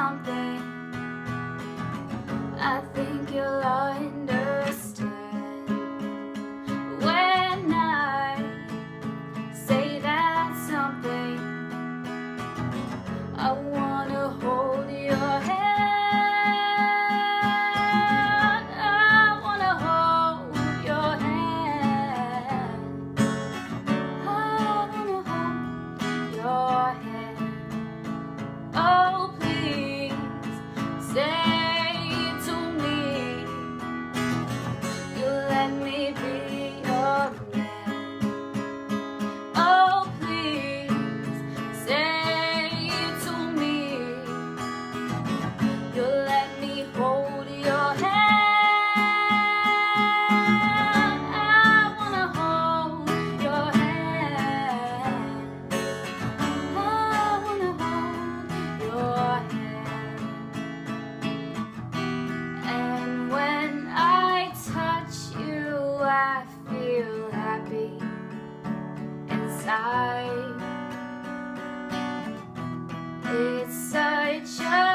something. It's such a